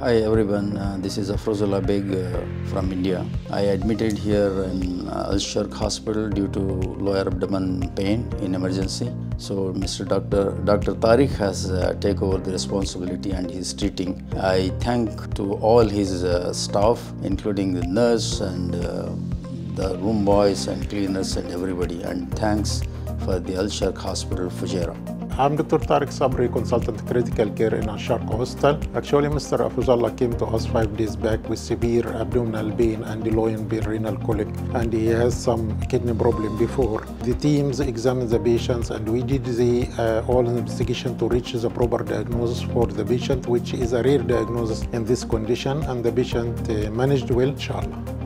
Hi everyone, uh, this is Affruzulla Beig uh, from India. I admitted here in uh, Al Sharq Hospital due to lower abdomen pain in emergency. So Mr. Dr. Dr. Tarek has uh, take over the responsibility and he's treating. I thank to all his uh, staff, including the nurse and uh, the room boys and cleaners and everybody. And thanks for the Sharq Hospital, Fujairah. I'm Dr. Tarek Sabry, consultant critical care in Al-Sharq Hospital. Actually, Mr. Affruzulla came to us five days back with severe abdominal pain and pain renal colic, and he has some kidney problem before. The teams examined the patients, and we did the uh, all investigation to reach the proper diagnosis for the patient, which is a rare diagnosis in this condition, and the patient uh, managed well, inshallah.